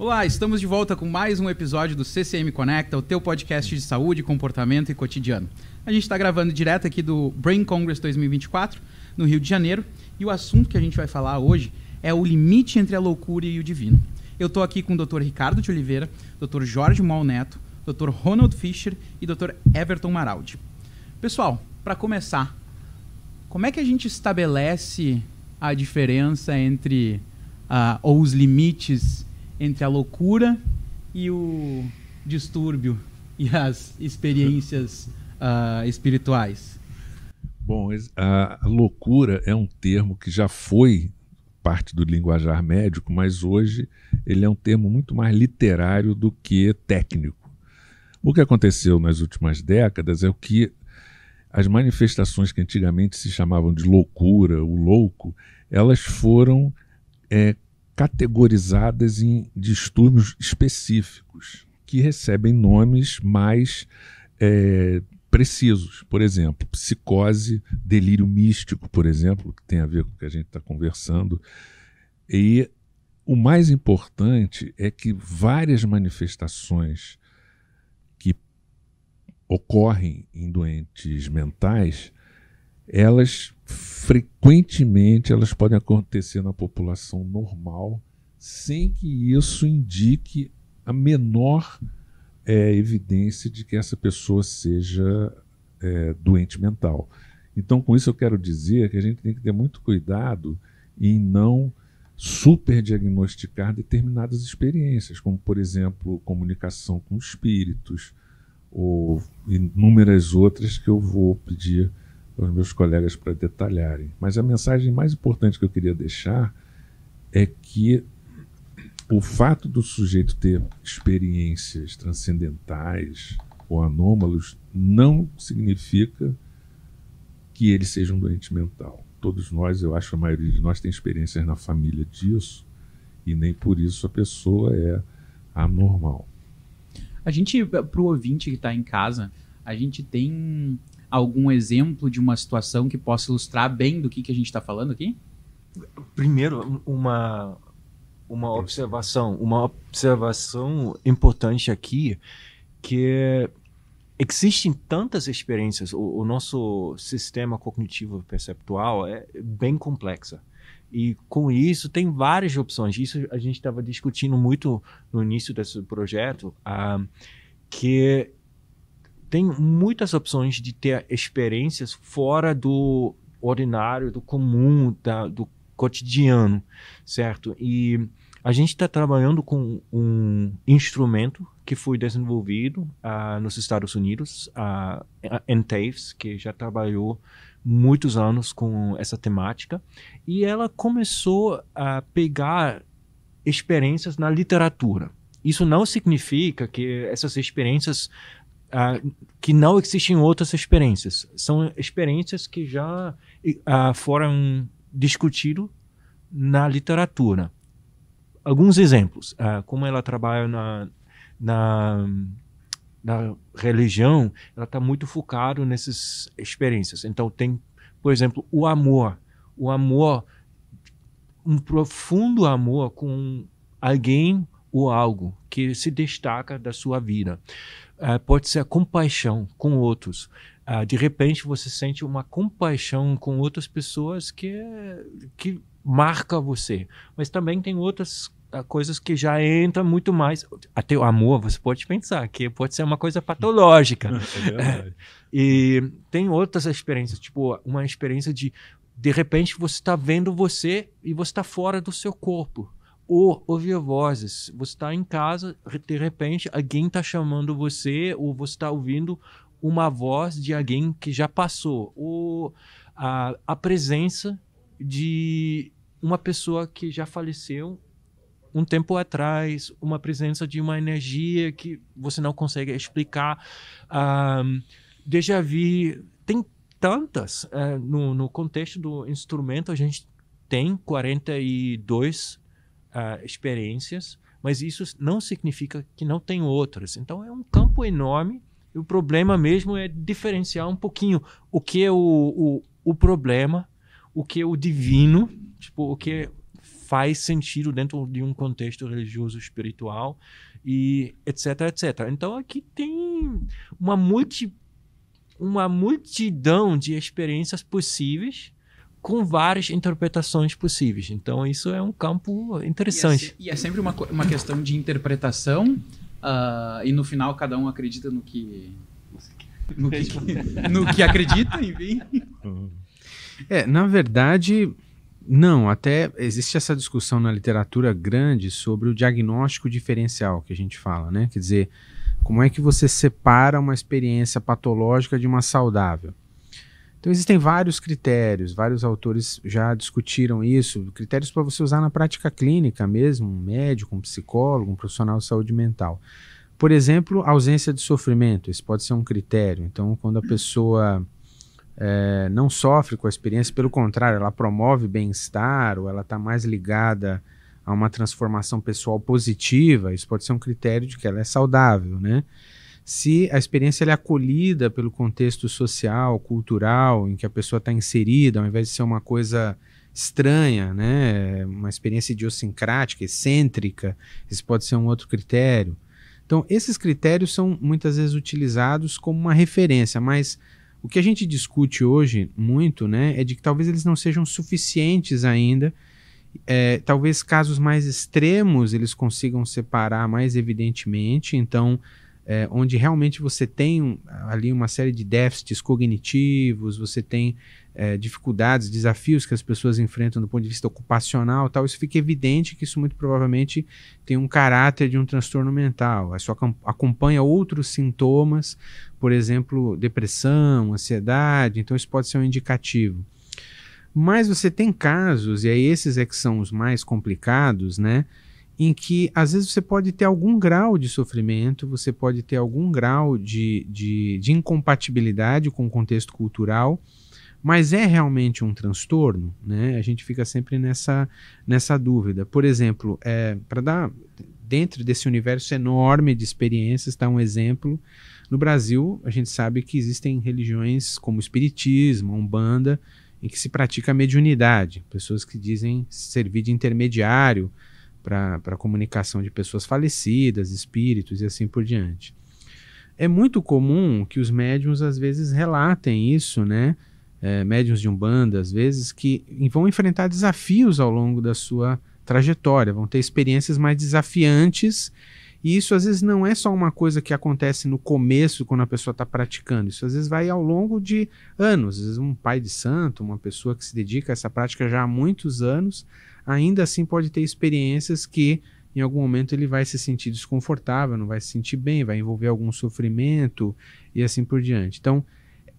Olá, estamos de volta com mais um episódio do CCM Conecta, o teu podcast de saúde, comportamento e cotidiano. A gente está gravando direto aqui do Brain Congress 2024, no Rio de Janeiro, e o assunto que a gente vai falar hoje é o limite entre a loucura e o divino. Eu estou aqui com o Dr. Ricardo de Oliveira, Dr. Jorge Mal Neto, Dr. Ronald Fischer e Dr. Everton Maraldi. Pessoal, para começar, como é que a gente estabelece a diferença entre uh, ou os limites entre a loucura e o distúrbio e as experiências uh, espirituais? Bom, a loucura é um termo que já foi parte do linguajar médico, mas hoje ele é um termo muito mais literário do que técnico. O que aconteceu nas últimas décadas é o que as manifestações que antigamente se chamavam de loucura, o louco, elas foram é, categorizadas em distúrbios específicos, que recebem nomes mais é, precisos. Por exemplo, psicose, delírio místico, por exemplo, que tem a ver com o que a gente está conversando. E o mais importante é que várias manifestações que ocorrem em doentes mentais, elas frequentemente elas podem acontecer na população normal sem que isso indique a menor é, evidência de que essa pessoa seja é, doente mental. Então, com isso, eu quero dizer que a gente tem que ter muito cuidado em não superdiagnosticar determinadas experiências, como, por exemplo, comunicação com espíritos, ou inúmeras outras que eu vou pedir aos meus colegas para detalharem. Mas a mensagem mais importante que eu queria deixar é que o fato do sujeito ter experiências transcendentais ou anômalos não significa que ele seja um doente mental. Todos nós, eu acho a maioria de nós tem experiências na família disso e nem por isso a pessoa é anormal. A gente, para o ouvinte que está em casa, a gente tem algum exemplo de uma situação que possa ilustrar bem do que, que a gente está falando aqui? Primeiro, uma, uma observação, uma observação importante aqui, que existem tantas experiências, o, o nosso sistema cognitivo perceptual é bem complexo. E com isso tem várias opções. Isso a gente estava discutindo muito no início desse projeto, uh, que tem muitas opções de ter experiências fora do ordinário, do comum, da, do cotidiano, certo? E a gente está trabalhando com um instrumento que foi desenvolvido uh, nos Estados Unidos, a uh, que já trabalhou muitos anos com essa temática, e ela começou a pegar experiências na literatura. Isso não significa que essas experiências uh, que não existem outras experiências. São experiências que já uh, foram discutidas na literatura. Alguns exemplos, uh, como ela trabalha na, na, na religião, ela está muito focada nessas experiências. Então tem, por exemplo, o amor. O amor, um profundo amor com alguém ou algo que se destaca da sua vida uh, pode ser a compaixão com outros. Uh, de repente você sente uma compaixão com outras pessoas que, que marca você. Mas também tem outras uh, coisas que já entram muito mais. Até o amor, você pode pensar que pode ser uma coisa patológica. É e tem outras experiências, tipo uma experiência de de repente você está vendo você e você está fora do seu corpo ou ouvir vozes. Você está em casa, de repente alguém está chamando você, ou você está ouvindo uma voz de alguém que já passou, ou a, a presença de uma pessoa que já faleceu um tempo atrás, uma presença de uma energia que você não consegue explicar. Um, déjà vu, tem tantas. Uh, no, no contexto do instrumento, a gente tem 42 uh, experiências, mas isso não significa que não tem outras. Então é um campo enorme e o problema mesmo é diferenciar um pouquinho o que é o, o, o problema, o que é o divino, tipo, o que faz sentido dentro de um contexto religioso espiritual e etc etc então aqui tem uma multi uma multidão de experiências possíveis com várias interpretações possíveis. Então, isso é um campo interessante. E é, e é sempre uma, uma questão de interpretação, uh, e no final cada um acredita no que. No que, no que acredita, enfim. É, na verdade, não. Até existe essa discussão na literatura grande sobre o diagnóstico diferencial que a gente fala, né? Quer dizer, como é que você separa uma experiência patológica de uma saudável? Então existem vários critérios, vários autores já discutiram isso, critérios para você usar na prática clínica mesmo, um médico, um psicólogo, um profissional de saúde mental. Por exemplo, ausência de sofrimento, esse pode ser um critério. Então, quando a pessoa é, não sofre com a experiência, pelo contrário, ela promove bem-estar ou ela está mais ligada a uma transformação pessoal positiva, isso pode ser um critério de que ela é saudável, né? Se a experiência é acolhida pelo contexto social, cultural, em que a pessoa está inserida, ao invés de ser uma coisa estranha, né? uma experiência idiosincrática, excêntrica, isso pode ser um outro critério. Então, esses critérios são muitas vezes utilizados como uma referência, mas o que a gente discute hoje muito né, é de que talvez eles não sejam suficientes ainda. É, talvez casos mais extremos eles consigam separar mais evidentemente. Então, é, onde realmente você tem ali uma série de déficits cognitivos, você tem é, dificuldades, desafios que as pessoas enfrentam do ponto de vista ocupacional, tal, isso fica evidente que isso muito provavelmente tem um caráter de um transtorno mental. Isso acompanha outros sintomas, por exemplo, depressão, ansiedade, então isso pode ser um indicativo. Mas você tem casos, e aí esses é que são os mais complicados, né? Em que às vezes você pode ter algum grau de sofrimento, você pode ter algum grau de, de, de incompatibilidade com o contexto cultural, mas é realmente um transtorno? Né? A gente fica sempre nessa, nessa dúvida. Por exemplo, é, para dar dentro desse universo enorme de experiências, está um exemplo. No Brasil, a gente sabe que existem religiões como o Espiritismo, Umbanda, em que se pratica a mediunidade, pessoas que dizem servir de intermediário para comunicação de pessoas falecidas, espíritos e assim por diante. É muito comum que os médiums às vezes relatem isso, né? É, médiums de umbanda, às vezes, que vão enfrentar desafios ao longo da sua trajetória, vão ter experiências mais desafiantes. E isso às vezes não é só uma coisa que acontece no começo, quando a pessoa está praticando. Isso às vezes vai ao longo de anos. Às vezes, um pai de santo, uma pessoa que se dedica a essa prática já há muitos anos, ainda assim pode ter experiências que em algum momento ele vai se sentir desconfortável, não vai se sentir bem, vai envolver algum sofrimento e assim por diante. Então,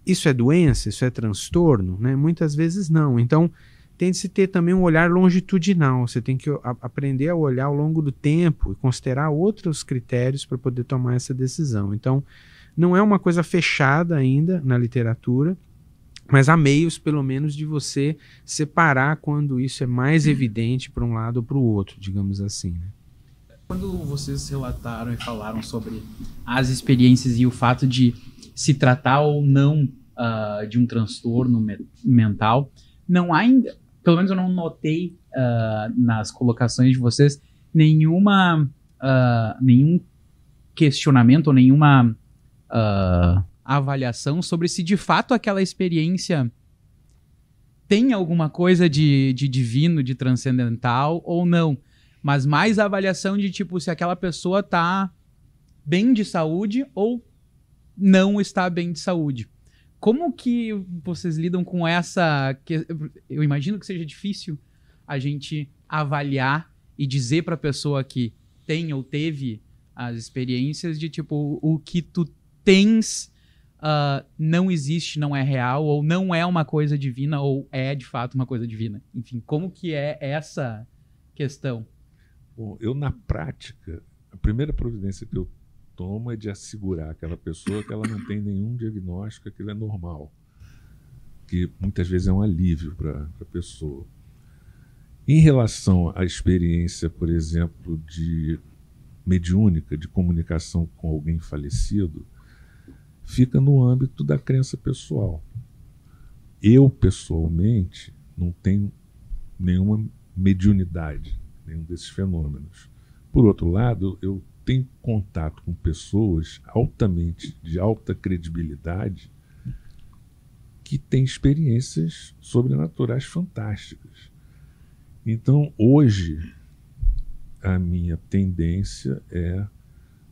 isso é doença, isso é transtorno? Né? Muitas vezes não. Então, tem de se ter também um olhar longitudinal. Você tem que a, aprender a olhar ao longo do tempo e considerar outros critérios para poder tomar essa decisão. Então, não é uma coisa fechada ainda na literatura, mas há meios, pelo menos, de você separar quando isso é mais evidente para um lado ou para o outro, digamos assim. Né? Quando vocês relataram e falaram sobre as experiências e o fato de se tratar ou não uh, de um transtorno me mental, não há ainda, pelo menos eu não notei uh, nas colocações de vocês nenhuma, uh, nenhum questionamento ou nenhuma avaliação sobre se de fato aquela experiência tem alguma coisa de, de divino, de transcendental ou não. Mas mais a avaliação de tipo se aquela pessoa tá bem de saúde ou não está bem de saúde. Como que vocês lidam com essa. Eu imagino que seja difícil a gente avaliar e dizer para a pessoa que tem ou teve as experiências de tipo o que tu tens uh, não existe, não é real, ou não é uma coisa divina, ou é de fato uma coisa divina. Enfim, como que é essa questão? Bom, eu na prática, a primeira providência que eu tomo é de assegurar aquela pessoa que ela não tem nenhum diagnóstico, que aquilo é normal. Que muitas vezes é um alívio para a pessoa. Em relação à experiência, por exemplo, de mediúnica, de comunicação com alguém falecido, fica no âmbito da crença pessoal. Eu, pessoalmente, não tenho nenhuma mediunidade, nenhum desses fenômenos. Por outro lado, eu tenho contato com pessoas altamente de alta credibilidade que têm experiências sobrenaturais fantásticas. Então, hoje, a minha tendência é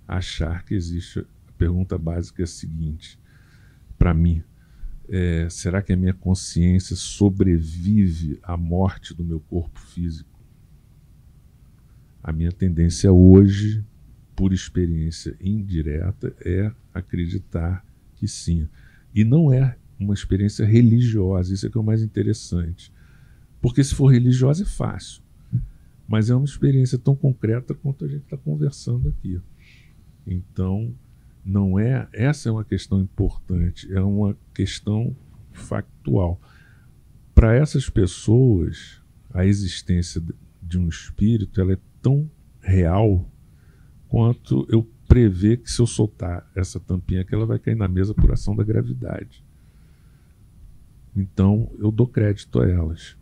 achar que existe. Pergunta básica é a seguinte, para mim: é, será que a minha consciência sobrevive à morte do meu corpo físico? A minha tendência hoje, por experiência indireta, é acreditar que sim. E não é uma experiência religiosa, isso é que é o mais interessante. Porque se for religiosa é fácil, mas é uma experiência tão concreta quanto a gente está conversando aqui. Então, não é essa é uma questão importante, é uma questão factual. Para essas pessoas, a existência de um espírito ela é tão real quanto eu prever que se eu soltar essa tampinha que ela vai cair na mesa por ação da gravidade. Então eu dou crédito a elas.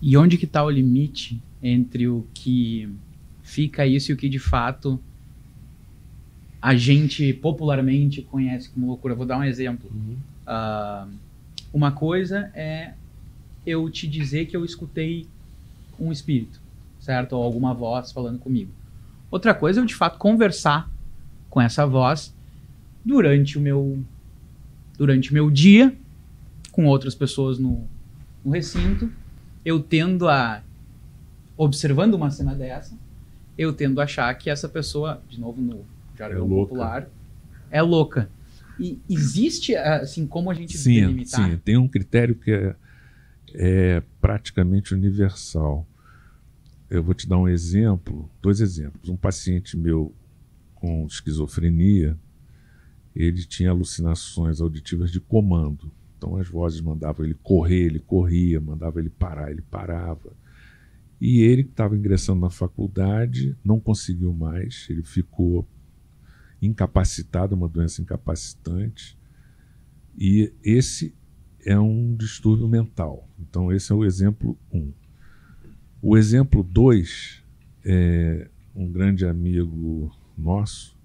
E onde que está o limite entre o que fica isso e o que de fato a gente popularmente conhece como loucura. Vou dar um exemplo. Uhum. Uh, uma coisa é eu te dizer que eu escutei um espírito, certo? Ou alguma voz falando comigo. Outra coisa é eu de fato conversar com essa voz durante o meu durante o meu dia com outras pessoas no, no recinto. Eu tendo a observando uma cena dessa, eu tendo a achar que essa pessoa, de novo no jargão é popular, é louca. E existe, assim, como a gente sim, delimitar? Sim, tem um critério que é, é praticamente universal. Eu vou te dar um exemplo, dois exemplos. Um paciente meu com esquizofrenia, ele tinha alucinações auditivas de comando. Então as vozes mandavam ele correr, ele corria, mandava ele parar, ele parava. E ele que estava ingressando na faculdade não conseguiu mais, ele ficou incapacitado, uma doença incapacitante. E esse é um distúrbio mental. Então, esse é o exemplo 1. Um. O exemplo 2 é um grande amigo nosso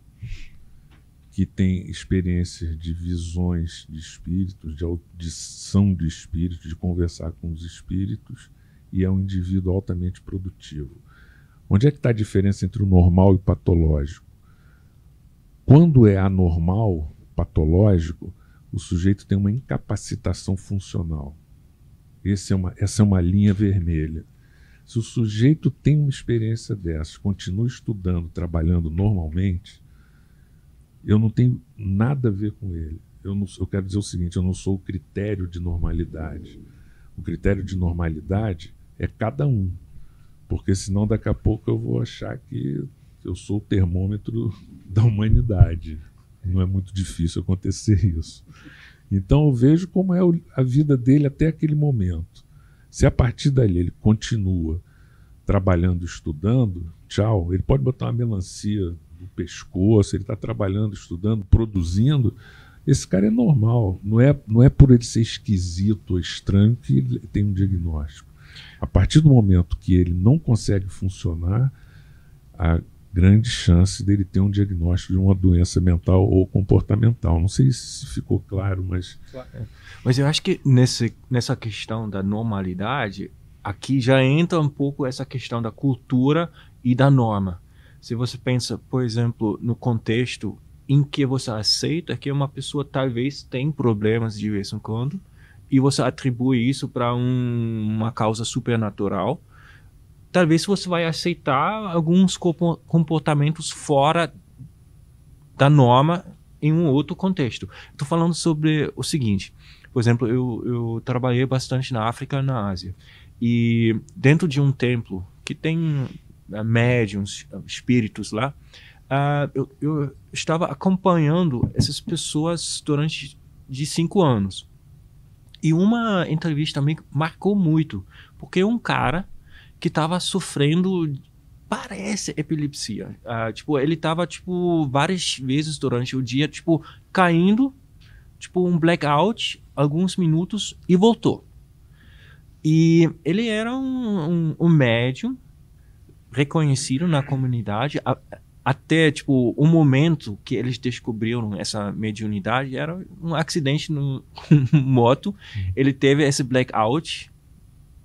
que tem experiências de visões de espíritos, de audição de espíritos, de conversar com os espíritos, e é um indivíduo altamente produtivo. Onde é que está a diferença entre o normal e o patológico? Quando é anormal, patológico, o sujeito tem uma incapacitação funcional. É uma, essa é uma linha vermelha. Se o sujeito tem uma experiência dessa, continua estudando, trabalhando normalmente, eu não tenho nada a ver com ele. Eu, não, eu quero dizer o seguinte: eu não sou o critério de normalidade. O critério de normalidade é cada um. Porque senão daqui a pouco eu vou achar que eu sou o termômetro da humanidade. Não é muito difícil acontecer isso. Então eu vejo como é a vida dele até aquele momento. Se a partir dali ele continua trabalhando, estudando, tchau. Ele pode botar uma melancia no pescoço, ele está trabalhando, estudando, produzindo. Esse cara é normal. Não é, não é por ele ser esquisito ou estranho que ele tem um diagnóstico. A partir do momento que ele não consegue funcionar, a grande chance dele ter um diagnóstico de uma doença mental ou comportamental. Não sei se ficou claro, mas. Mas eu acho que nesse, nessa questão da normalidade, aqui já entra um pouco essa questão da cultura e da norma. Se você pensa, por exemplo, no contexto em que você aceita que uma pessoa talvez tem problemas de vez em quando e você atribui isso para um, uma causa supernatural, talvez você vai aceitar alguns comportamentos fora da norma em um outro contexto. Estou falando sobre o seguinte, por exemplo, eu, eu trabalhei bastante na África e na Ásia. E dentro de um templo que tem uh, médiums, uh, espíritos lá, uh, eu, eu, estava acompanhando essas pessoas durante de cinco anos. E uma entrevista me marcou muito, porque um cara que estava sofrendo parece epilepsia. Uh, tipo, ele estava tipo várias vezes durante o dia, tipo, caindo, tipo um blackout, alguns minutos e voltou. E ele era um, um, um médium reconhecido na comunidade. A, até, tipo, o momento que eles descobriram essa mediunidade era um acidente no moto. Ele teve esse blackout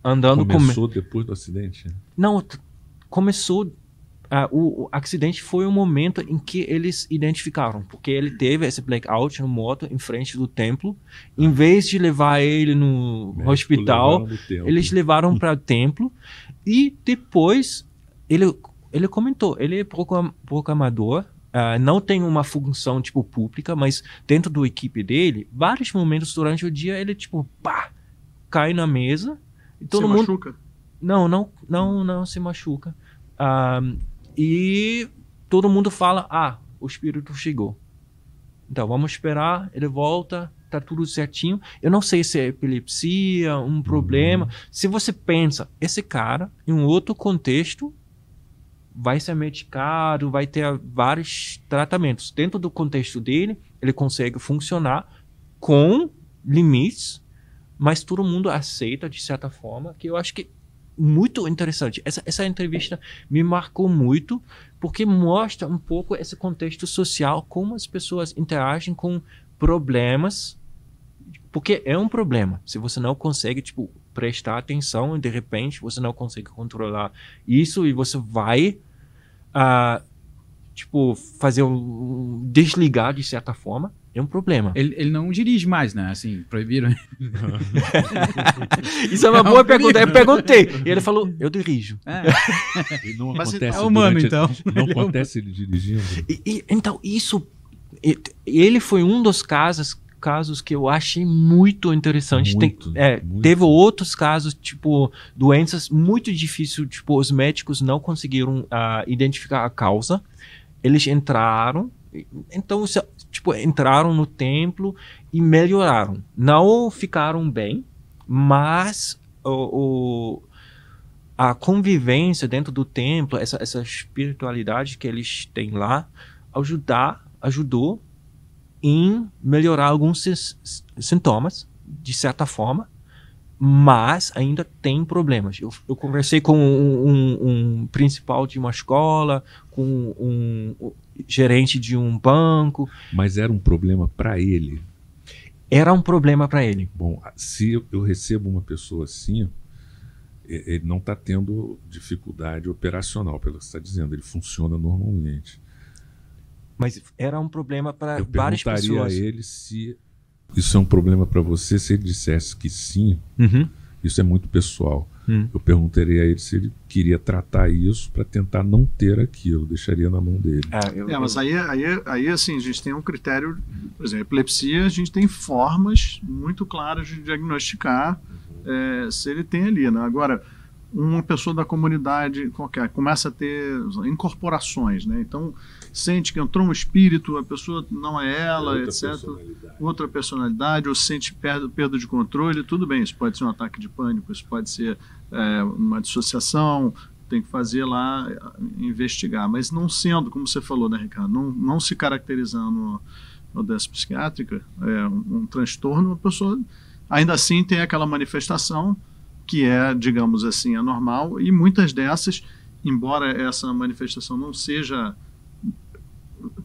andando... Começou com... depois do acidente? Não, começou Uh, o, o, acidente foi o momento em que eles identificaram, porque ele teve esse blackout no moto em frente do templo. Em vez de levar ele no México hospital, eles levaram para o templo. E depois ele, ele comentou: ele é programador, uh, não tem uma função tipo pública, mas dentro da equipe dele, vários momentos durante o dia ele tipo pá, cai na mesa e todo se mundo machuca? Não, não, não, não se machuca. Uh, e todo mundo fala: ah, o espírito chegou. Então vamos esperar, ele volta, tá tudo certinho. Eu não sei se é epilepsia, um problema. Uhum. Se você pensa, esse cara, em um outro contexto, vai ser medicado, vai ter vários tratamentos. Dentro do contexto dele, ele consegue funcionar com limites, mas todo mundo aceita de certa forma, que eu acho que muito interessante. Essa, essa entrevista me marcou muito, porque mostra um pouco esse contexto social, como as pessoas interagem com problemas, porque é um problema. Se você não consegue, tipo, prestar atenção e de repente você não consegue controlar isso e você vai, uh, tipo, fazer um, desligar de certa forma, é um problema. Ele, ele não dirige mais, né? Assim, proibiram. Isso é uma é boa pergunta. Eu perguntei. E ele falou, eu dirijo. É. E não Mas acontece é humano, então. Não ele acontece ele dirigindo. E, e, então, isso... Ele foi um dos casos casos que eu achei muito interessante. Muito, Tem, é, muito. Teve outros casos, tipo, doenças muito difíceis, tipo, os médicos não conseguiram uh, identificar a causa. Eles entraram, então, tipo, entraram no templo e melhoraram. Não ficaram bem, mas o, o a convivência dentro do templo, essa, essa espiritualidade que eles têm lá, ajudar, ajudou em melhorar alguns sintomas, de certa forma, mas ainda tem problemas. Eu, eu conversei com um, um, um, principal de uma escola, com um gerente de um banco. Mas era um problema para ele. Era um problema para ele. Bom, se eu recebo uma pessoa assim, ele não está tendo dificuldade operacional, pelo que você está dizendo, ele funciona normalmente. Mas era um problema para várias pessoas. Eu perguntaria a ele se isso é um problema para você. Se ele dissesse que sim, uhum. isso é muito pessoal. Hum. Eu perguntaria a ele se ele queria tratar isso para tentar não ter aquilo, deixaria na mão dele. É, eu, é mas aí, aí, aí assim, a gente tem um critério, por exemplo, epilepsia, a gente tem formas muito claras de diagnosticar é, se ele tem ali. Né? Agora, uma pessoa da comunidade qualquer começa a ter incorporações, né? Então, sente que entrou um espírito, a pessoa não é ela, outra etc. Personalidade. Outra personalidade, ou sente perda, perda de controle, tudo bem, isso pode ser um ataque de pânico, isso pode ser é, uma dissociação, tem que fazer lá, investigar. Mas não sendo, como você falou, né, Ricardo, não, não se caracterizando no doença psiquiátrica, é, um, um transtorno, a pessoa ainda assim tem aquela manifestação que é, digamos assim, anormal, e muitas dessas, embora essa manifestação não seja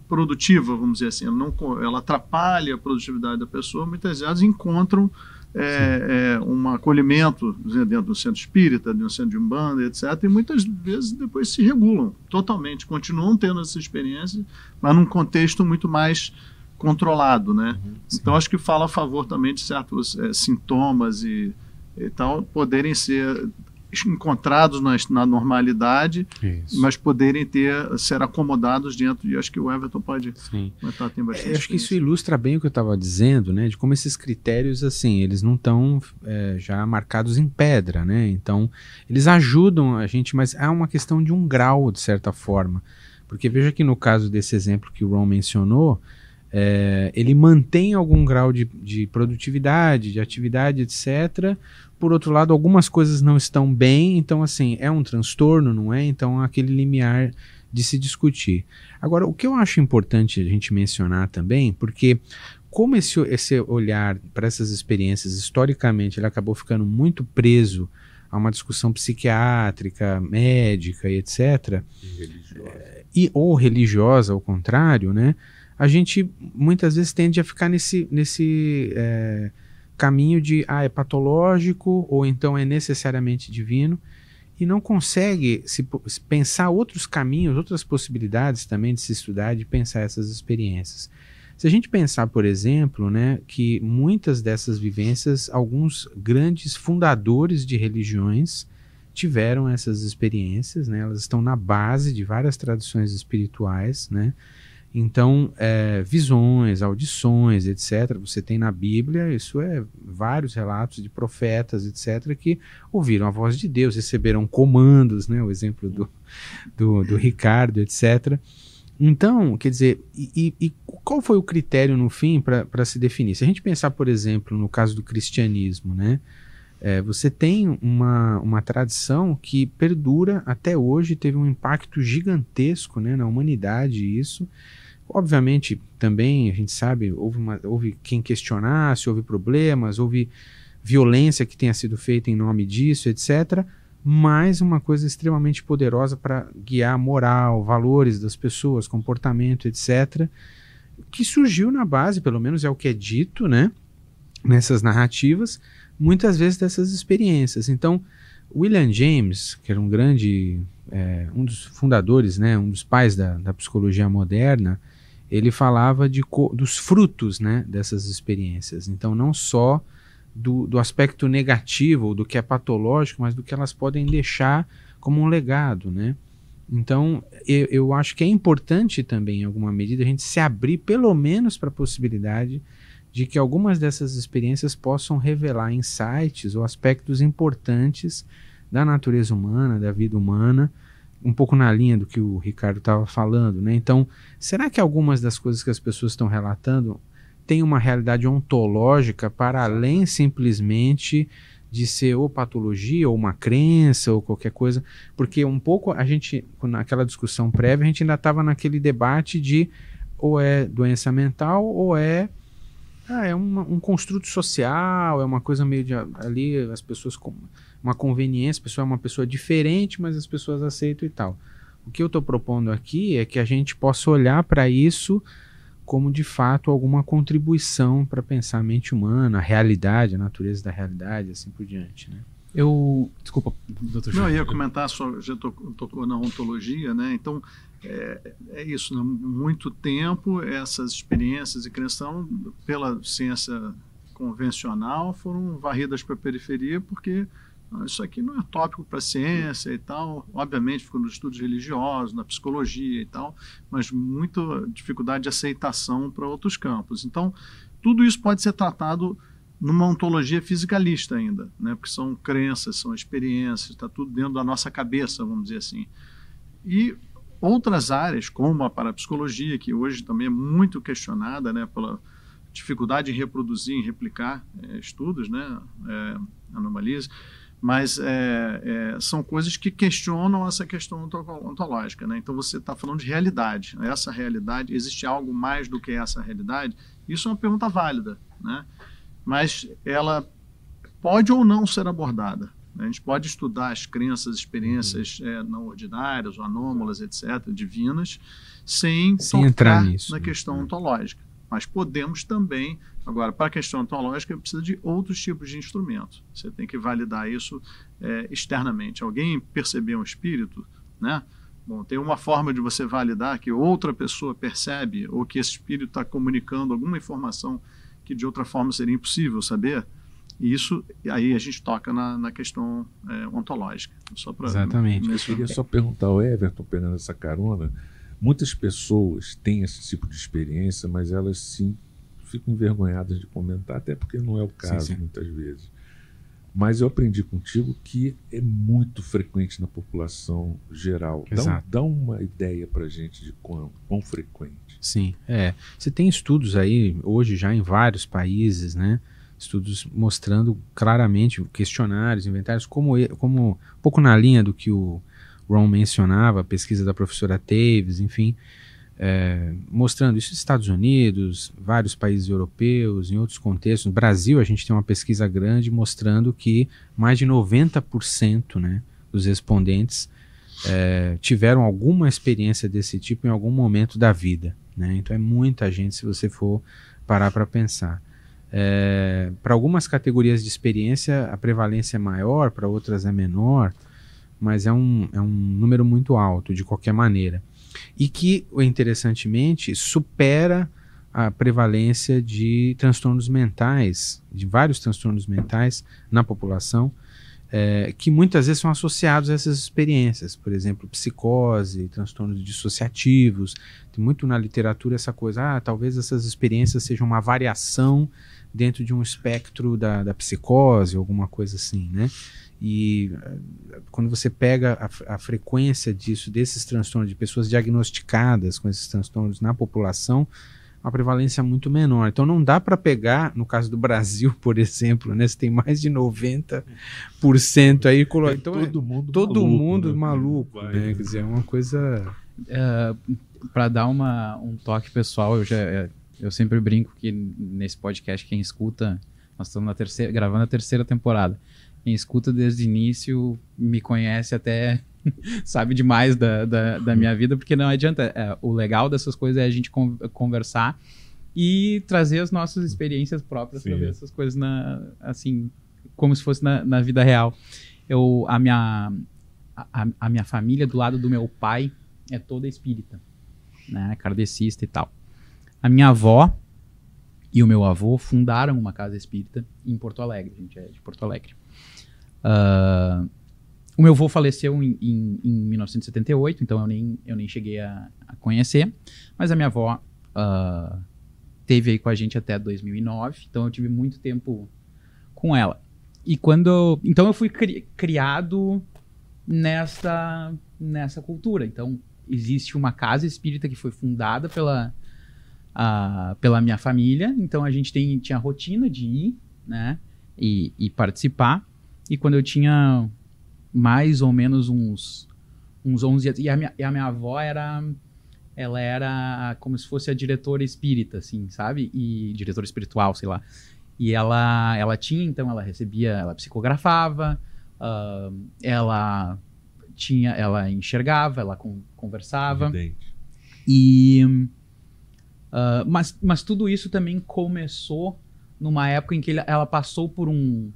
produtiva, vamos dizer assim, ela, não, ela atrapalha a produtividade da pessoa, muitas vezes encontram é, é, um acolhimento dentro do centro espírita, dentro do centro de umbanda, etc. E muitas vezes depois se regulam totalmente, continuam tendo essa experiência, mas num contexto muito mais controlado, né? Uhum, então acho que fala a favor também de certos é, sintomas e, e tal poderem ser encontrados na, na normalidade, Isso. mas poderem ter ser acomodados dentro. E acho que o Everton pode Sim. comentar. Tem bastante é, acho que isso ilustra bem o que eu estava dizendo, né? De como esses critérios, assim, eles não estão é, já marcados em pedra, né? Então, eles ajudam a gente, mas é uma questão de um grau, de certa forma. Porque veja que no caso desse exemplo que o Ron mencionou, é, ele mantém algum grau de, de produtividade, de atividade, etc., por outro lado, algumas coisas não estão bem, então assim, é um transtorno, não é? Então aquele limiar de se discutir. Agora, o que eu acho importante a gente mencionar também, porque como esse, esse olhar para essas experiências, historicamente, ele acabou ficando muito preso a uma discussão psiquiátrica, médica e etc., E religiosa. e, ou religiosa, ao contrário, né? A gente muitas vezes tende a ficar nesse, nesse é, caminho de ah, é patológico ou então é necessariamente divino e não consegue se, pensar outros caminhos, outras possibilidades também de se estudar, de pensar essas experiências. Se a gente pensar, por exemplo, né, que muitas dessas vivências, alguns grandes fundadores de religiões tiveram essas experiências, né, elas estão na base de várias tradições espirituais, né, então, é, visões, audições, etc. Você tem na Bíblia, isso é vários relatos de profetas, etc., que ouviram a voz de Deus, receberam comandos, né? O exemplo do, do, do Ricardo, etc. Então, quer dizer, e, e- qual foi o critério no fim para se definir? Se a gente pensar, por exemplo, no caso do cristianismo, né? É, você tem uma, uma tradição que perdura até hoje, teve um impacto gigantesco né, na humanidade, isso. Obviamente, também, a gente sabe, houve, uma- houve quem questionasse, houve problemas, houve violência que tenha sido feita em nome disso, etc. Mas uma coisa extremamente poderosa para guiar moral, valores das pessoas, comportamento, etc. Que surgiu na base, pelo menos é o que é dito, né? Nessas narrativas, muitas vezes dessas experiências. Então, William James, que era um grande, é, um dos fundadores, né, um dos pais da, da psicologia moderna, ele falava de dos frutos né, dessas experiências. Então, não só do, do aspecto negativo, do que é patológico, mas do que elas podem deixar como um legado. Né? Então, eu, eu acho que é importante também, em alguma medida, a gente se abrir pelo menos para a possibilidade de que algumas dessas experiências possam revelar insights ou aspectos importantes da natureza humana, da vida humana, um pouco na linha do que o Ricardo estava falando, né? Então, será que algumas das coisas que as pessoas estão relatando têm uma realidade ontológica para além simplesmente de ser ou patologia ou uma crença ou qualquer coisa? Porque um pouco a gente, naquela discussão prévia, a gente ainda estava naquele debate de ou é doença mental ou é ah, é uma- um construto social, é uma coisa meio de ali, as pessoas com uma conveniência, a pessoa é uma pessoa diferente, mas as pessoas aceitam e tal. O que eu estou propondo aqui é que a gente possa olhar para isso como de fato alguma contribuição para pensar a mente humana, a realidade, a natureza da realidade, assim por diante. Né? Eu. Desculpa, doutor Não, eu ia comentar, só, já tocou, tocou na ontologia, né? Então, é, é isso, né? muito tempo essas experiências e crenças, pela ciência convencional, foram varridas para a periferia porque isso aqui não é tópico para ciência e tal. Obviamente, ficou nos estudos religiosos, na psicologia e tal, mas muita dificuldade de aceitação para outros campos. Então, tudo isso pode ser tratado numa ontologia fisicalista ainda, né? porque são crenças, são experiências, está tudo dentro da nossa cabeça, vamos dizer assim. E outras áreas, como a parapsicologia, que hoje também é muito questionada né, pela dificuldade em reproduzir, em replicar é, estudos, né, é, anomalias, mas é, é, são coisas que questionam essa questão onto- ontológica. Né? Então você está falando de realidade. Essa realidade, existe algo mais do que essa realidade? Isso é uma pergunta válida, né? mas ela pode ou não ser abordada. né? A gente pode estudar as crenças, experiências é, não ordinárias, ou anômalas, etc., divinas, sem, Sem entrar nisso, na né? questão É. ontológica. Mas podemos também, agora, para a questão ontológica, precisa de outros tipos de instrumentos. Você tem que validar isso é, externamente. Alguém percebeu um espírito, né? Bom, tem uma forma de você validar que outra pessoa percebe ou que esse espírito está comunicando alguma informação que de outra forma seria impossível saber. E isso, aí a gente toca na, na questão é, ontológica. Só pra, Exatamente. Eu queria só perguntar ao Everton, pegando essa carona. Muitas pessoas têm esse tipo de experiência, mas elas sim ficam envergonhadas de comentar, até porque não é o caso sim. muitas vezes. Mas eu aprendi contigo que é muito frequente na população geral. Dá, dá uma ideia pra gente de quão, quão frequente. Sim, é. Você tem estudos aí, hoje já em vários países, né? Estudos mostrando claramente questionários, inventários, como, como um pouco na linha do que o Ron mencionava, a pesquisa da professora Taves, enfim, é, mostrando isso nos Estados Unidos, vários países europeus, em outros contextos. No Brasil, a gente tem uma pesquisa grande mostrando que mais de 90% né, dos respondentes é, tiveram alguma experiência desse tipo em algum momento da vida. Né? Então é muita gente se você for parar para pensar. É, para algumas categorias de experiência a prevalência é maior, para outras é menor, mas é um, é um número muito alto de qualquer maneira e que, interessantemente, supera a prevalência de transtornos mentais, de vários transtornos mentais na população, é, que muitas vezes são associados a essas experiências, por exemplo, psicose, transtornos dissociativos. Tem muito na literatura essa coisa, ah, talvez essas experiências sejam uma variação dentro de um espectro da, da psicose, alguma coisa assim, né? E eh, quando você pega a, a, frequência disso, desses transtornos, de pessoas diagnosticadas com esses transtornos na população, uma prevalência muito menor. Então não dá para pegar, no caso do Brasil, por exemplo, né, você tem mais de 90% aí. É então, todo mundo todo maluco, mundo né? maluco, Vai, né? Quer dizer, é uma coisa. É, para dar uma, um toque pessoal, eu, já, é, eu sempre brinco que nesse podcast, quem escuta, nós estamos na terceira, gravando a terceira temporada quem escuta desde o início me conhece até sabe demais da, da, da, minha vida, porque não adianta. É, o legal dessas coisas é a gente conversar e trazer as nossas experiências próprias para ver essas coisas na, assim, como se fosse na, na vida real. Eu, a, minha, a, a, minha família, do lado do meu pai, é toda espírita, né? Kardecista e tal. A minha avó e o meu avô fundaram uma casa espírita em Porto Alegre, a gente é de Porto Alegre. Uh, o meu avô faleceu em, em, em, 1978, então eu nem, eu nem cheguei a, a conhecer. Mas a minha avó uh, teve aí com a gente até 2009, então eu tive muito tempo com ela. E quando. Então eu fui cri, criado nessa, nessa cultura. Então existe uma casa espírita que foi fundada pela, uh, pela minha família. Então a gente tem, tinha a rotina de ir né, e, e participar. E quando eu tinha mais ou menos uns, uns 11 anos. E a minha, e a minha avó era. Ela era como se fosse a diretora espírita, assim, sabe? E diretora espiritual, sei lá. E ela, ela tinha, então, ela recebia, ela psicografava, uh, ela tinha, ela enxergava, ela con conversava. Evidente. E, uh, mas, mas tudo isso também começou numa época em que ela passou por um,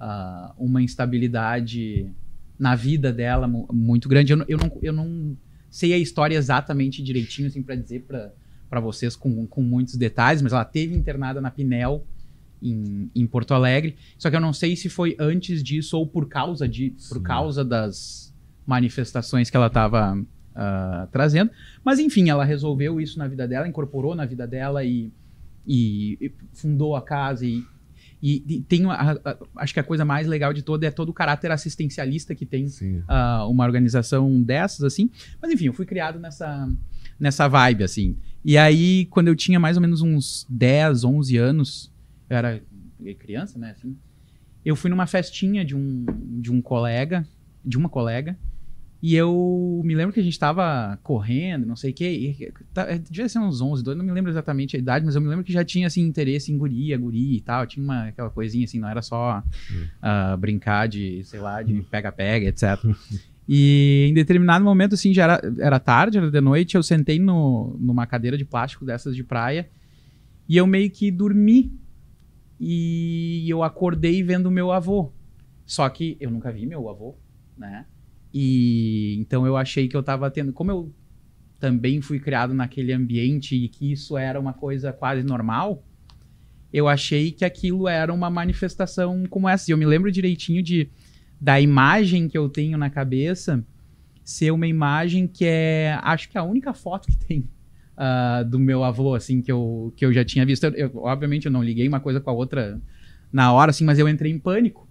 uh, uma instabilidade na vida dela muito grande. Eu, eu, não, eu não sei a história exatamente direitinho, assim, para dizer para vocês com, com muitos detalhes, mas ela teve internada na Pinel, em, em, Porto Alegre. Só que eu não sei se foi antes disso ou por causa de, por causa das manifestações que ela estava uh, ah, trazendo. Mas enfim, ela resolveu isso na vida dela, incorporou na vida dela e, e, e fundou a casa e e, e tem, a, a, acho que a coisa mais legal de toda é todo o caráter assistencialista que tem uh, uma organização dessas, assim. Mas enfim, eu fui criado nessa, nessa vibe, assim. E aí, quando eu tinha mais ou menos uns 10, 11 anos, eu era criança, né, assim, eu fui numa festinha de um, de um colega, de uma colega, e eu me lembro que a gente tava correndo, não sei o quê. Tá, é, devia ser uns 11, 12, não me lembro exatamente a idade, mas eu me lembro que já tinha assim, interesse em guria, guria e tal. Tinha uma, aquela coisinha assim, não era só uh, brincar de, sei lá, de pega-pega, etc. E em determinado momento, assim, já era, era tarde, era de noite, eu sentei no, numa cadeira de plástico dessas de praia e eu meio que dormi. E eu acordei vendo meu avô. Só que eu nunca vi meu avô, né? E então eu achei que eu estava tendo. Como eu também fui criado naquele ambiente e que isso era uma coisa quase normal, eu achei que aquilo era uma manifestação como essa. E eu me lembro direitinho de da imagem que eu tenho na cabeça ser uma imagem que é, acho que é a única foto que tem uh, do meu avô, assim, que eu, que eu já tinha visto. Eu, eu, obviamente eu não liguei uma coisa com a outra na hora, assim, mas eu entrei em pânico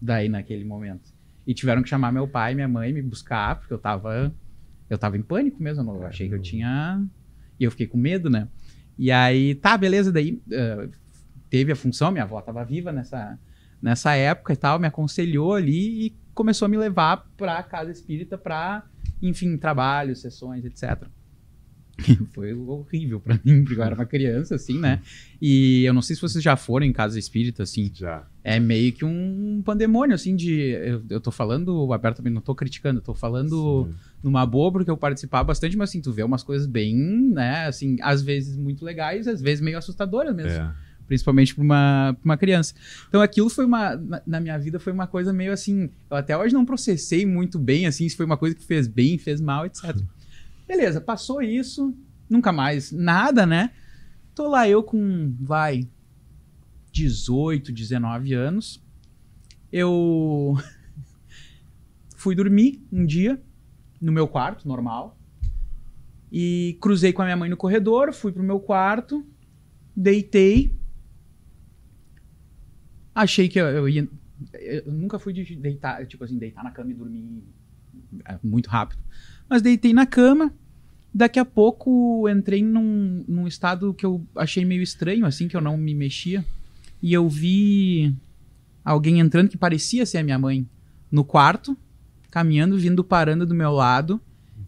daí naquele momento. E tiveram que chamar meu pai e minha mãe me buscar, porque eu tava. Eu tava em pânico mesmo. Eu achei que eu tinha. E eu fiquei com medo, né? E aí, tá, beleza, daí uh, teve a função, minha avó tava viva nessa, nessa época e tal, me aconselhou ali e começou a me levar pra casa espírita pra, enfim, trabalhos, sessões, etc. foi horrível pra mim, porque eu era uma criança, assim, né? E eu não sei se vocês já foram em casa espírita, assim. Já. É meio que um pandemônio, assim, de. Eu, eu tô falando abertamente, não tô criticando, eu tô falando Sim. numa boa, porque eu participava bastante, mas assim, tu vê umas coisas bem, né, assim, às vezes muito legais, às vezes meio assustadoras mesmo. É. Principalmente pra uma, pra uma criança. Então aquilo foi uma. Na, na minha vida foi uma coisa meio assim. Eu até hoje não processei muito bem, assim, se foi uma coisa que fez bem, fez mal, etc. Beleza, passou isso, nunca mais nada, né? Tô lá eu com, vai, 18, 19 anos. Eu fui dormir um dia no meu quarto, normal. E cruzei com a minha mãe no corredor, fui pro meu quarto, deitei. Achei que eu, eu ia. Eu nunca fui de deitar, tipo assim, deitar na cama e dormir é, muito rápido. Mas deitei na cama. Daqui a pouco entrei num, num estado que eu achei meio estranho, assim, que eu não me mexia. E eu vi alguém entrando que parecia ser a minha mãe no quarto, caminhando, vindo parando do meu lado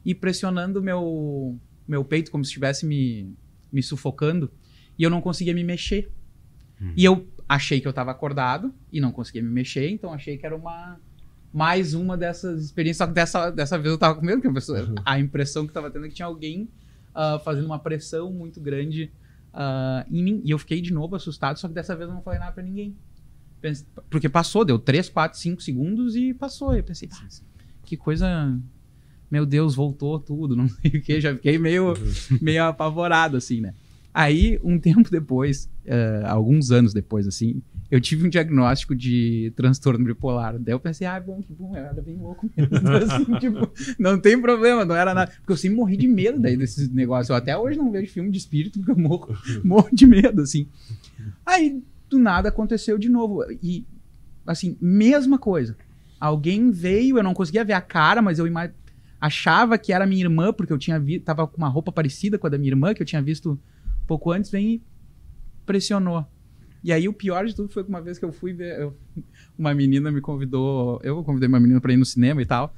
e pressionando meu meu peito como se estivesse me, me sufocando. E eu não conseguia me mexer. E eu achei que eu estava acordado e não conseguia me mexer, então achei que era uma mais uma dessas experiências. Só que dessa, dessa vez eu tava com medo, porque a, pessoa- a impressão que eu tava tendo é que tinha alguém ah, fazendo uma pressão muito grande ah, em mim. E eu fiquei de novo assustado, só que dessa vez eu não falei nada pra ninguém. Pense- Porque passou, deu 3, 4, 5 segundos e passou. Eu pensei, "Ah, que coisa. Meu Deus, voltou tudo, não sei o que. Já fiquei meio, meio apavorado, assim, né? Aí, um tempo depois, eh, alguns anos depois, assim, eu tive um diagnóstico de transtorno bipolar. Daí eu pensei, ah, bom, que bom, eu era bem louco mesmo. assim, tipo, não tem problema, não era nada. Porque eu sempre morri de medo daí desses negócios. Eu até hoje não vejo filme de espírito, porque eu morro, morro de medo, assim. Aí, do nada, aconteceu de novo. E, assim, mesma coisa. Alguém veio, eu não conseguia ver a cara, mas eu achava que era minha irmã, porque eu tinha tava com uma roupa parecida com a da minha irmã, que eu tinha visto pouco antes, vem e pressionou. E aí o pior de tudo foi que uma vez que eu fui ver, eu- uma menina me convidou, eu convidei uma menina pra ir no cinema e tal.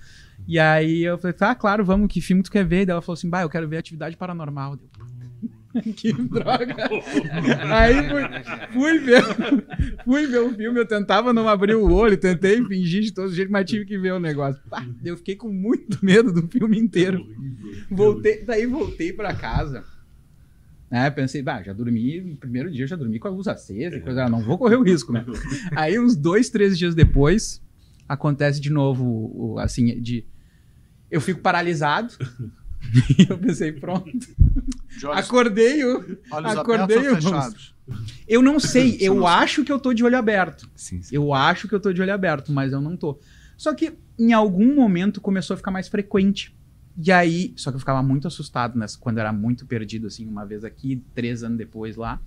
E aí eu falei, tá, claro, vamos, que filme tu quer ver? Daí ela falou assim, bah, eu quero ver Atividade Paranormal. Deu, que droga. aí fui, fui ver, fui ver o filme, eu tentava não abrir o olho, tentei fingir de todo jeito, mas tive que ver o negócio. Pá, eu fiquei com muito medo do filme inteiro. Voltei, daí voltei pra casa. Né? pensei, bah, já dormi, no primeiro dia eu já dormi com a luz acesa e coisa, não vou correr o risco, né? Aí uns dois, três dias depois, acontece de novo, o- assim, de... Eu fico paralisado. e eu pensei, pronto. Olhos, Acordei, eu, olhos acordei, ou eu- não sei, eu não sabe. acho que eu tô de olho aberto. Sim, sim. Eu acho que eu tô de olho aberto, mas eu não tô. Só que em algum momento começou a ficar mais frequente. E aí, só que eu ficava muito assustado nessa, quando era muito perdido, assim, uma vez aqui, três anos depois lá.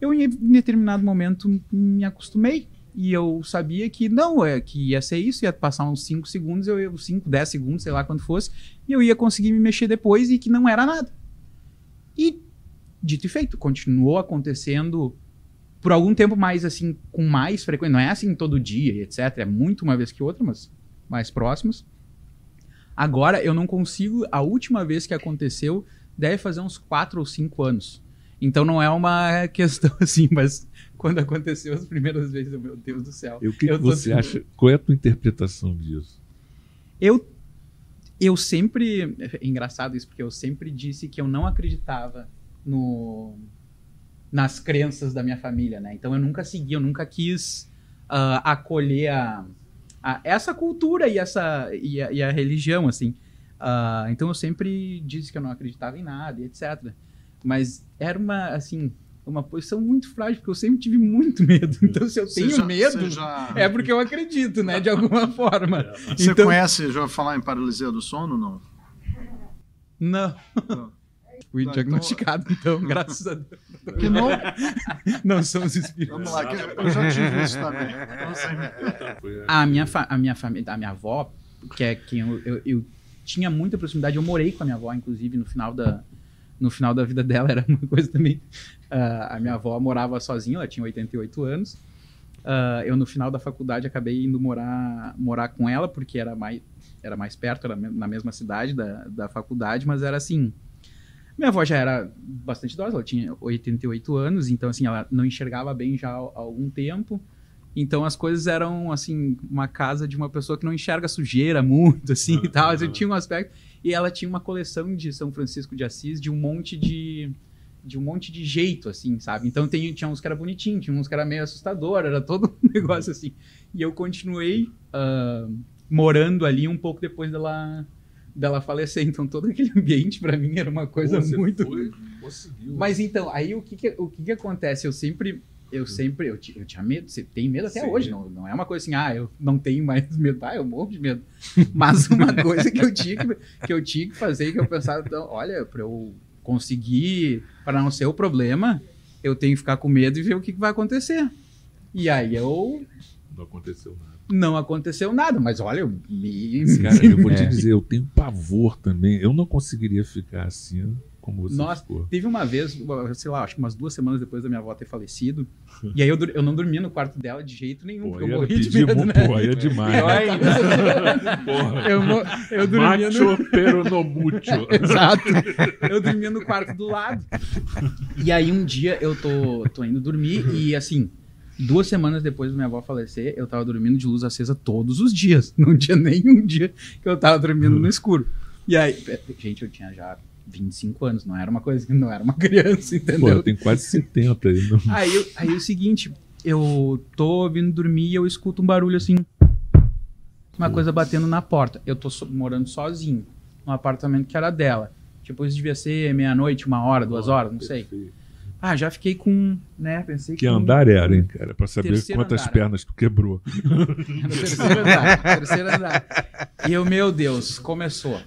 Eu, em determinado momento, me acostumei. E eu sabia que não, é que ia ser isso, ia passar uns 5 segundos, eu ia, 5, 10 segundos, sei lá quando fosse, e eu ia conseguir me mexer depois e que não era nada. E, dito e feito, continuou acontecendo por algum tempo mais assim, com mais frequência. Não é assim todo dia, etc. É muito uma vez que outra, mas mais próximos. Agora eu não consigo. A última vez que aconteceu deve fazer uns 4 ou 5 anos. Então não é uma questão assim, mas quando aconteceu as primeiras vezes, eu, meu Deus do céu. E o que, você acha? Qual é a tua interpretação disso? Eu, eu sempre. É engraçado isso, porque eu sempre disse que eu não acreditava no, nas crenças da minha família, né? Então eu nunca segui, eu nunca quis ah, acolher a, a- essa cultura e, essa, e, a, e a religião, assim. Ah, então eu sempre disse que eu não acreditava em nada e etc. Mas era uma, assim, uma posição muito frágil, porque eu sempre tive muito medo. Então se eu tenho já- medo, já- é porque eu acredito, né? De alguma forma. Você Então- conhece, já falar em paralisia do sono não? Não. Não. Fui Tá, diagnosticado, então, graças a Deus. Que não? Não somos espíritos. Vamos lá, que eu já tive isso também. Então, A minha, a minha família, a minha avó, que é quem eu, eu, eu tinha muita proximidade, eu morei com a minha avó, inclusive, no final da, no final da vida dela, era uma coisa também. ah, a minha avó morava sozinha, ela tinha 88 anos. Ah, eu, no final da faculdade, acabei indo morar, morar com ela, porque era mais, era mais perto, era na mesma cidade da, da faculdade, mas era assim. Minha avó já era bastante idosa, ela tinha 88 anos, então assim, ela não enxergava bem já há algum tempo. Então as coisas eram assim, uma casa de uma pessoa que não enxerga sujeira muito assim e tal, assim, tinha um aspecto e ela tinha uma coleção de São Francisco de Assis de um monte de de um monte de jeito, assim, sabe? Então tem, tinha uns que era bonitinho, tinha uns que era meio assustador, era todo um negócio assim. E eu continuei uh, morando ali um pouco depois dela, dela falecer. Então todo aquele ambiente para mim era uma coisa Você muito. foi, conseguiu. Mas então, aí o que que, o que, que acontece? Eu sempre. Eu sempre. Eu, eu tinha medo, você tem medo até Sim. hoje. Não, não é uma coisa assim, ah, eu não tenho mais medo. Ah, eu morro de medo. Mas uma coisa que eu tinha que, que eu tinha que fazer, que eu pensava, então, olha, para eu conseguir, para não ser o problema, eu tenho que ficar com medo e ver o que, que vai acontecer. E aí eu. Não aconteceu nada. Não aconteceu nada, mas olha, eu me. Cara, eu vou te dizer, eu tenho pavor também. Eu não conseguiria ficar assim como você Nossa, ficou. Teve uma vez, sei lá, acho que umas duas semanas depois da minha avó ter falecido, e aí eu, eu não dormia no quarto dela de jeito nenhum, Pô, porque eu morri de medo, né? pô, aí é demais. Eu eu, dormia no... Macho peronomútil. Exato. Eu dormia no quarto do lado. E aí um dia eu tô, tô indo dormir e assim, duas semanas depois da minha avó falecer, eu tava dormindo de luz acesa todos os dias. Não tinha nenhum dia que eu tava dormindo no escuro. E aí, gente, eu tinha já 25 anos, não era uma coisa que não era uma criança, Pô, entendeu? eu tenho quase 70 aí. Não... Aí, eu- aí o seguinte, eu tô vindo dormir e eu escuto um barulho assim. Uma coisa batendo na porta. Eu tô so- morando sozinho, num apartamento que era dela. Tipo, isso devia ser meia-noite, uma hora, duas horas, não sei. Perfeito. Ah, já fiquei com, né, pensei Que com- andar era, hein, cara? Pra saber quantas andar. pernas tu quebrou. No terceiro andar, terceiro andar. E eu, meu Deus, começou.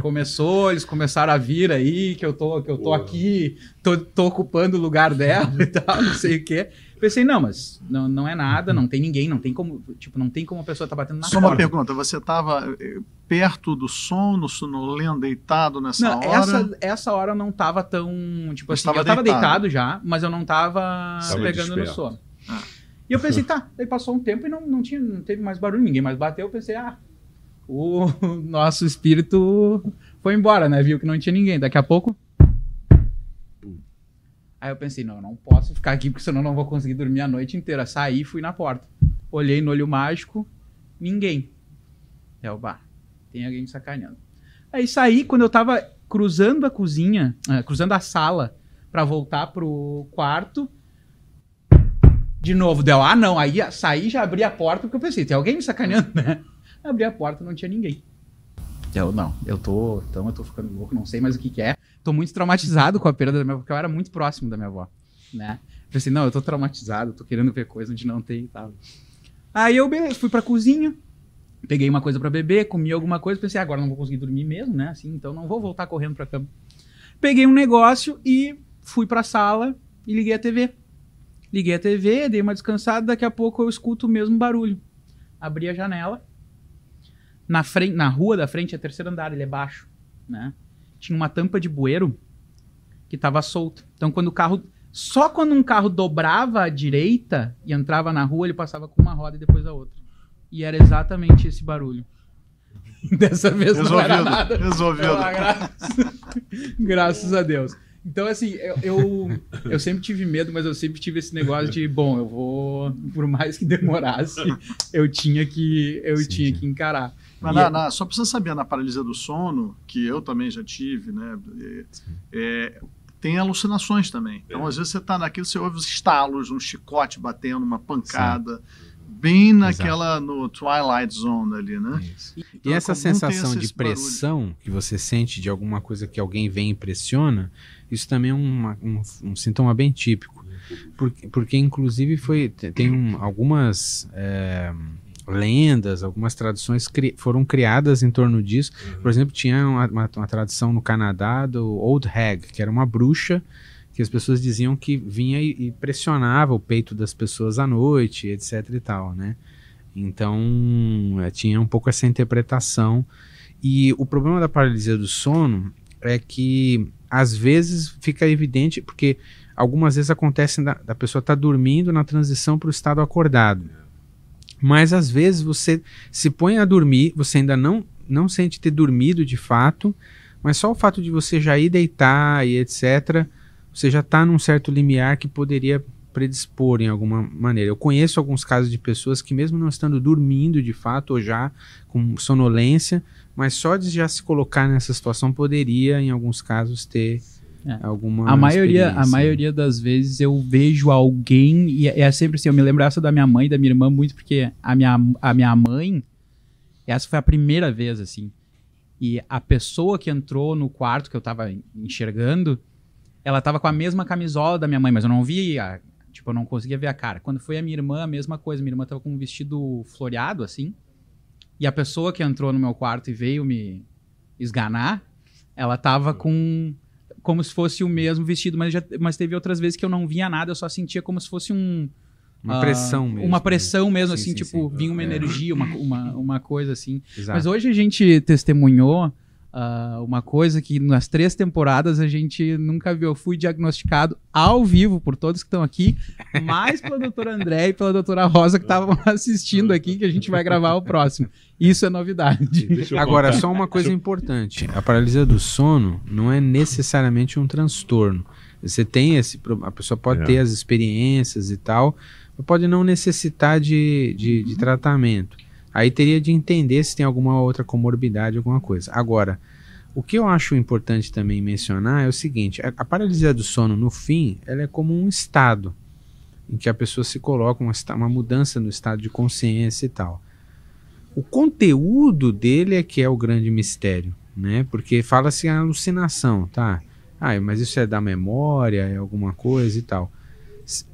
Começou, eles começaram a vir aí, que eu tô, que eu tô Porra. aqui, tô, tô ocupando o lugar dela e tal, não sei o quê. Pensei, não, mas não, não é nada, não tem ninguém, não tem como, tipo, não tem como a pessoa tá batendo na Só uma porta. pergunta, você estava perto do sono, sonolento, deitado nessa Não, hora? essa, essa hora eu não tava tão. Tipo assim, tava eu tava deitado. deitado. já, mas eu não tava, Tava pegando no desperto. sono. Ah. E eu pensei, tá, daí passou um tempo e não, não, tinha, não teve mais barulho, ninguém mais bateu. Eu pensei, ah, o nosso espírito foi embora, né? Viu que não tinha ninguém. Daqui a pouco. Aí eu pensei, não, eu não posso ficar aqui, porque senão não vou conseguir dormir a noite inteira. Saí fui na porta. Olhei no olho mágico, ninguém. É o bar. Tem alguém me sacaneando. Aí saí, quando eu tava cruzando a cozinha, ah, cruzando a sala pra voltar pro quarto, de novo, deu, ah não, aí saí já abri a porta, porque eu pensei, tem alguém me sacaneando, né? Abri a porta, não tinha ninguém. Eu, não, eu tô, então eu tô ficando louco, não sei mais o que que é. Tô muito traumatizado com a perda da minha avó, porque eu era muito próximo da minha avó, né? Pensei, não, eu tô traumatizado, tô querendo ver coisa onde não tem e tal. Aí eu, beleza, fui pra cozinha, peguei uma coisa pra beber, comi alguma coisa, pensei, "Ah, agora não vou conseguir dormir mesmo, né? Assim, então não vou voltar correndo pra cama. Peguei um negócio e fui pra sala e liguei a TV. Liguei a TV, dei uma descansada, daqui a pouco eu escuto o mesmo barulho. Abri a janela. Na, frente, na rua da frente é terceiro andar, ele é baixo, né? Tinha uma tampa de bueiro que tava solta. Então quando o carro só quando um carro dobrava à direita e entrava na rua, ele passava com uma roda e depois a outra. E era exatamente esse barulho. Dessa vez não era Resolvido, nada. resolvido. Ah, graças, graças a Deus. Então, assim, eu, eu, eu sempre tive medo, mas eu sempre tive esse negócio de, bom, eu vou, por mais que demorasse, eu tinha que, eu Sim, tinha sim. que encarar. Mas na- é- na- só precisa saber, na paralisia do sono, que eu também já tive, né? é, é, tem alucinações também. Então, às vezes, você está naquilo, você ouve os estalos, um chicote batendo, uma pancada, bem naquela, no Twilight Zone ali, né? Isso. E Então, essa é sensação esse de barulho. pressão que você sente de alguma coisa que alguém vem e impressiona, isso também é uma- um, um sintoma bem típico. Porque, porque inclusive, foi, te- tem um- algumas é, lendas, algumas tradições cri- foram criadas em torno disso. Por exemplo, tinha uma, uma, uma tradição no Canadá do Old Hag, que era uma bruxa que as pessoas diziam que vinha e, e pressionava o peito das pessoas à noite, etc e tal, né? Então, eh, tinha um pouco essa interpretação. E o problema da paralisia do sono é que, às vezes, fica evidente, porque algumas vezes acontece da, da pessoa estar dormindo na transição para o estado acordado. Mas, às vezes, você se põe a dormir, você ainda não, não sente ter dormido de fato, Mas só o fato de você já ir deitar e etc., você já está num certo limiar que poderia predispor em alguma maneira. Eu conheço alguns casos de pessoas que, mesmo não estando dormindo de fato, ou já com sonolência, mas só de já se colocar nessa situação poderia, em alguns casos, ter é. alguma. A maioria, a maioria das vezes eu vejo alguém, e é, é sempre assim, eu me lembro essa da minha mãe e da minha irmã muito, porque a minha, a minha mãe, essa foi a primeira vez, assim. E a pessoa que entrou no quarto que eu tava enxergando, ela tava com a mesma camisola da minha mãe, mas eu não via Tipo, eu não conseguia ver a cara. Quando foi a minha irmã, a mesma coisa. Minha irmã tava com um vestido floreado, assim. E a pessoa que entrou no meu quarto e veio me esganar, ela tava com. Como se fosse o mesmo vestido, mas, já, mas teve outras vezes que eu não via nada, eu só sentia como se fosse um. Uma uh, pressão mesmo. Uma pressão mesmo, sim, assim, sim, tipo, sim. vinha uma é. energia, uma, uma, uma coisa assim. Exato. Mas hoje a gente testemunhou Uh, uma coisa que nas três temporadas a gente nunca viu. Eu fui diagnosticado ao vivo por todos que estão aqui, mais pela doutora André e pela doutora Rosa que estavam assistindo aqui, que a gente vai gravar o próximo. Isso é novidade. Agora, só uma coisa importante: a paralisia do sono não é necessariamente um transtorno. Você tem esse. A pessoa pode é. ter as experiências e tal, mas pode não necessitar de, de, de tratamento. Aí teria de entender se tem alguma outra comorbidade, alguma coisa. Agora, o que eu acho importante também mencionar é o seguinte: a, a paralisia do sono, no fim, ela é como um estado em que a pessoa se coloca uma, uma mudança no estado de consciência e tal. O conteúdo dele é que é o grande mistério, né? Porque fala-se alucinação, tá? Ah, mas isso é da memória, é alguma coisa e tal.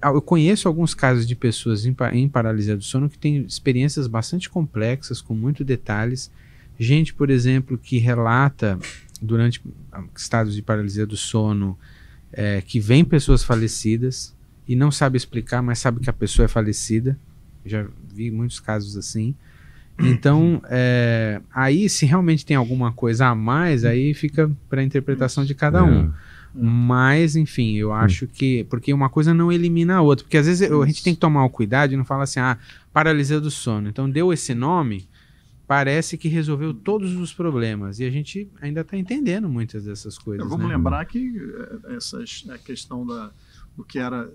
Ah, eu conheço alguns casos de pessoas em, em paralisia do sono que têm experiências bastante complexas, com muitos detalhes. Gente, por exemplo, que relata durante ah, estados de paralisia do sono é, que vem pessoas falecidas e não sabe explicar, mas sabe que a pessoa é falecida. Já vi muitos casos assim. Então, é, aí se realmente tem alguma coisa a mais, aí fica para a interpretação de cada um. É. Mas, enfim, eu acho que. Porque uma coisa não elimina a outra. Porque às vezes a gente tem que tomar o cuidado e não falar assim, ah, paralisia do sono. Então deu esse nome, parece que resolveu todos os problemas. E a gente ainda está entendendo muitas dessas coisas. Vamos né? lembrar que eh, essas, a questão da, do que era.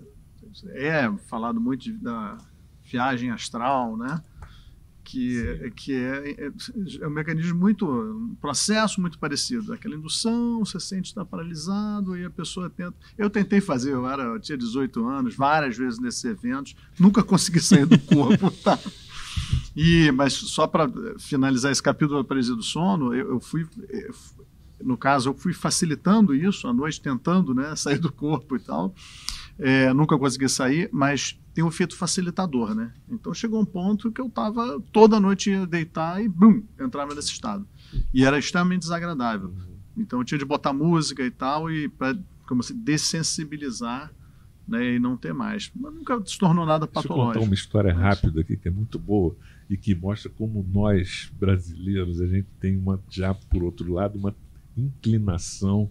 É falado muito de, da viagem astral, né? Que, que é, é, é, um mecanismo muito, um processo muito parecido. Aquela indução, você sente estar paralisado, e a pessoa tenta. Eu tentei fazer, eu, era, eu tinha 18 anos, várias vezes nesses eventos, nunca consegui sair do corpo. Tá? E, mas só para finalizar esse capítulo da paralisia do sono, eu, eu fui. Eu, no caso, eu fui facilitando isso à noite, tentando né, sair do corpo e tal. É, nunca consegui sair, mas tem um efeito facilitador, né? Então chegou um ponto que eu tava toda noite ia deitar e bum, entrava nesse estado. E era extremamente desagradável. Então eu tinha de botar música e tal e para como se dessensibilizar, né, e não ter mais. Mas nunca se tornou nada patológico. Deixa eu contar uma história rápida aqui que é muito boa e que mostra como nós brasileiros a gente tem uma já por outro lado uma inclinação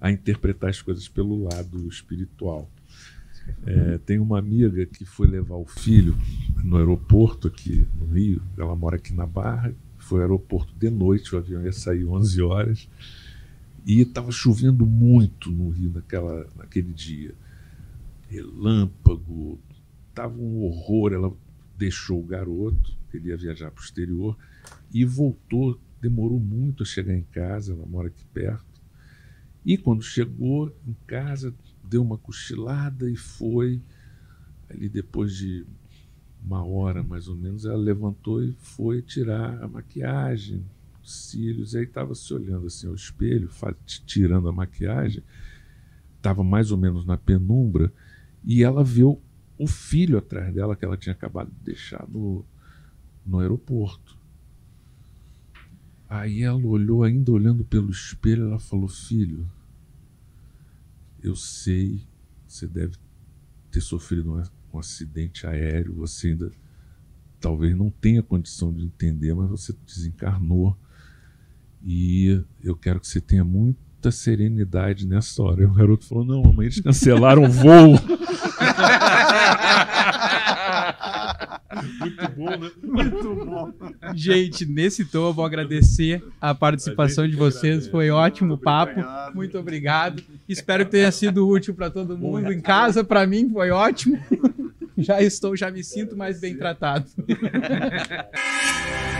a interpretar as coisas pelo lado espiritual. É, tem uma amiga que foi levar o filho no aeroporto aqui no Rio, ela mora aqui na Barra, foi ao aeroporto de noite, o avião ia sair 11 horas, e estava chovendo muito no Rio naquela, naquele dia. Relâmpago, estava um horror. Ela deixou o garoto, queria viajar para o exterior, e voltou. Demorou muito a chegar em casa, ela mora aqui perto. E quando chegou em casa, deu uma cochilada e foi. Ali depois de uma hora mais ou menos, ela levantou e foi tirar a maquiagem, os cílios, e aí estava se olhando assim ao espelho, tirando a maquiagem, estava mais ou menos na penumbra, e ela viu o filho atrás dela que ela tinha acabado de deixar no, no aeroporto. Aí ela olhou, ainda olhando pelo espelho, ela falou: Filho, eu sei, você deve ter sofrido um acidente aéreo, você ainda talvez não tenha condição de entender, mas você desencarnou. E eu quero que você tenha muita serenidade nessa hora. E o garoto falou: Não, mamãe, eles cancelaram o voo. Muito bom, né? Muito bom. Gente, nesse tom eu vou agradecer a participação de vocês. Foi ótimo o papo. Obrigado. Muito obrigado. Espero que tenha sido útil para todo mundo. Em casa, para mim, foi ótimo. Já estou, já me sinto mais bem tratado.